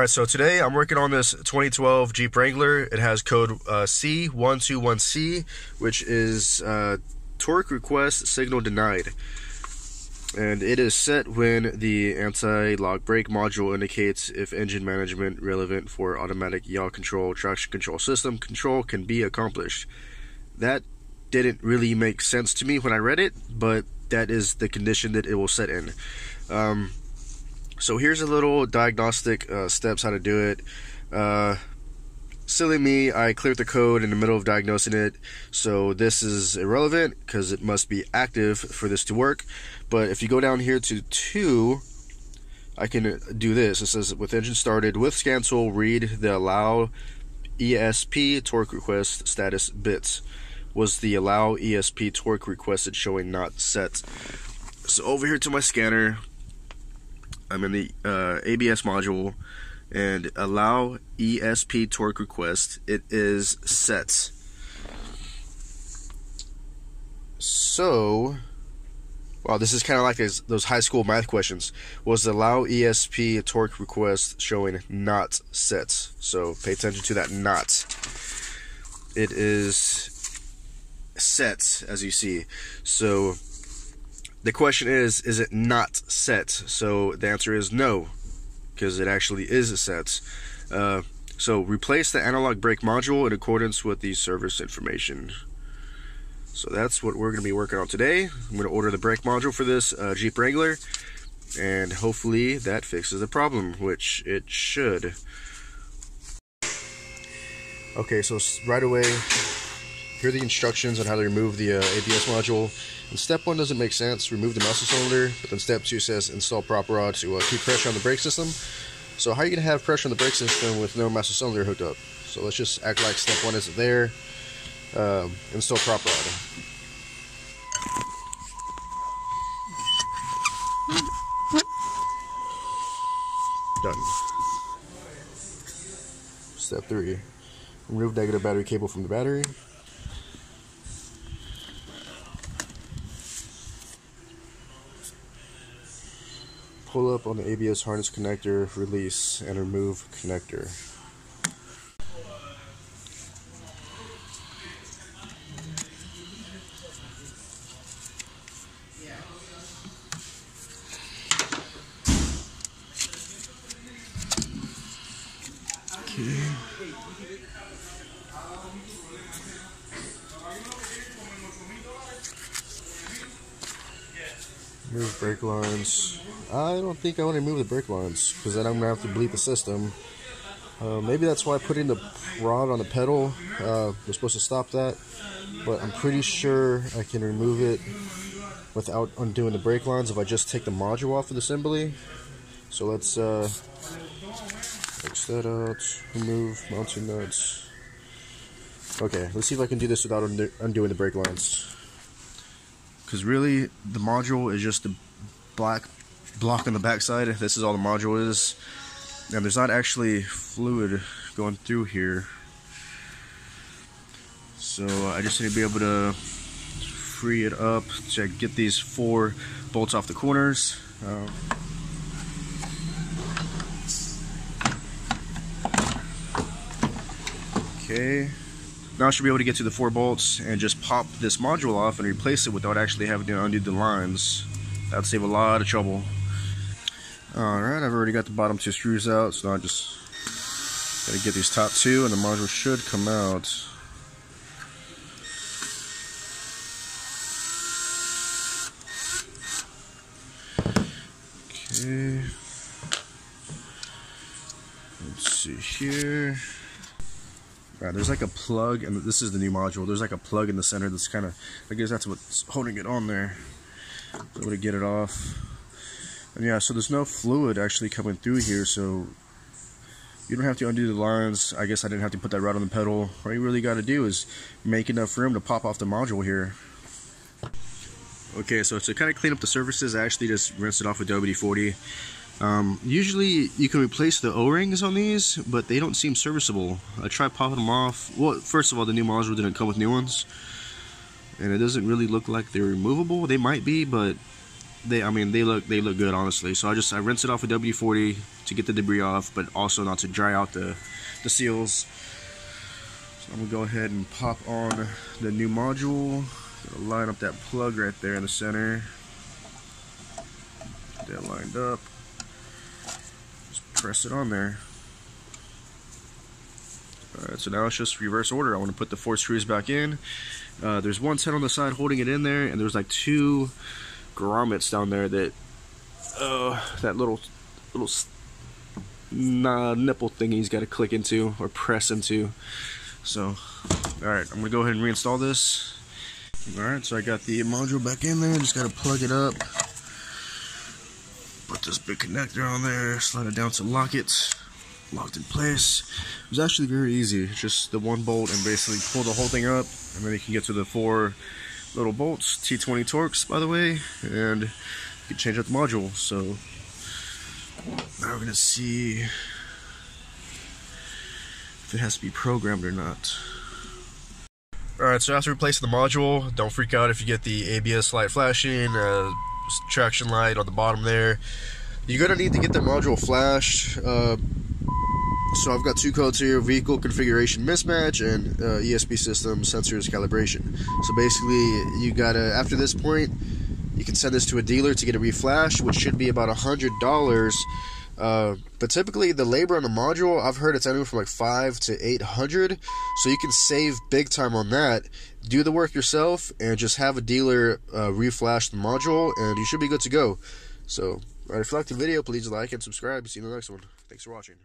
Alright, so today I'm working on this 2012 Jeep Wrangler. It has code uh, C121C, which is uh, torque request signal denied. And it is set when the anti-lock brake module indicates if engine management relevant for automatic yaw control traction control system control can be accomplished. That didn't really make sense to me when I read it, but that is the condition that it will set in. Um, so here's a little diagnostic uh, steps how to do it. Uh, silly me, I cleared the code in the middle of diagnosing it, so this is irrelevant because it must be active for this to work. But if you go down here to 2, I can do this. It says with engine started, with scan tool, read the allow ESP torque request status bits. Was the allow ESP torque requested showing not set? So over here to my scanner, I'm in the uh, ABS module and allow ESP torque request. It is set. So, wow, this is kind of like those high school math questions. Was allow ESP torque request showing not set? So pay attention to that not. It is set, as you see. So the question is, is it not set? So the answer is no, because it actually is a set. Uh, so replace the anti-lock brake module in accordance with the service information. So that's what we're going to be working on today. I'm going to order the brake module for this uh, Jeep Wrangler, and hopefully that fixes the problem, which it should. Okay, so right away, here are the instructions on how to remove the uh, ABS module. And step one doesn't make sense, remove the master cylinder, but then step two says install prop rod to uh, keep pressure on the brake system. So how are you going to have pressure on the brake system with no master cylinder hooked up? So let's just act like step one isn't there. Um, install prop rod. Done. Step three, remove negative battery cable from the battery. Pull up on the ABS harness connector, release, and remove connector. Move brake lines. I don't think I want to move the brake lines because then I'm to have to bleed the system. Uh, maybe that's why putting the rod on the pedal uh, was supposed to stop that. But I'm pretty sure I can remove it without undoing the brake lines if I just take the module off of the assembly. So let's uh, X that out, remove mounting nuts. Okay, let's see if I can do this without undoing the brake lines because really the module is just the black block on the backside. This is all the module is. And there's not actually fluid going through here. So I just need to be able to free it up to get these four bolts off the corners. Um, okay. Now I should be able to get to the four bolts and just pop this module off and replace it without actually having to undo the lines. That'd save a lot of trouble. Alright, I've already got the bottom two screws out, so now I just gotta get these top two and the module should come out. Okay. Let's see here. Right, there's like a plug, and this is the new module. There's like a plug in the center that's kind of, I guess that's what's holding it on there. So able to get it off. And yeah, so there's no fluid actually coming through here, so you don't have to undo the lines. I guess I didn't have to put that right on the pedal. All you really got to do is make enough room to pop off the module here. Okay, so to kind of clean up the surfaces, I actually just rinsed it off with WD-40. Um, usually you can replace the O-rings on these, but they don't seem serviceable. I tried popping them off. Well, first of all, the new module didn't come with new ones. And it doesn't really look like they're removable. They might be, but they I mean they look they look good honestly. So I just I rinse it off with W40 to get the debris off, but also not to dry out the the seals. So I'm gonna go ahead and pop on the new module. Gonna line up that plug right there in the center. Get that lined up. Just press it on there. Alright, so now it's just reverse order. I want to put the four screws back in. Uh, there's one set on the side holding it in there, and there's like two grommets down there that uh, that little little nah, nipple he's got to click into or press into. So, alright, I'm gonna go ahead and reinstall this. Alright, so I got the module back in there, just gotta plug it up. Put this big connector on there, slide it down to lock it. Locked in place. It was actually very easy. Just the one bolt and basically pull the whole thing up, and then you can get to the four little bolts, T20 Torx, by the way, and you can change out the module. So now we're gonna see if it has to be programmed or not. Alright, so after replacing the module, don't freak out if you get the ABS light flashing, uh, traction light on the bottom there. You're gonna need to get the module flashed. Uh, so I've got two codes here, vehicle configuration mismatch and uh, ESP system sensors calibration. So basically you gotta, after this point, you can send this to a dealer to get a reflash, which should be about a hundred dollars. Uh, but typically the labor on the module, I've heard it's anywhere from like five to eight hundred, so you can save big time on that. Do the work yourself and just have a dealer uh, reflash the module, and you should be good to go. So, if you the video, please like and subscribe. See you in the next one. Thanks for watching.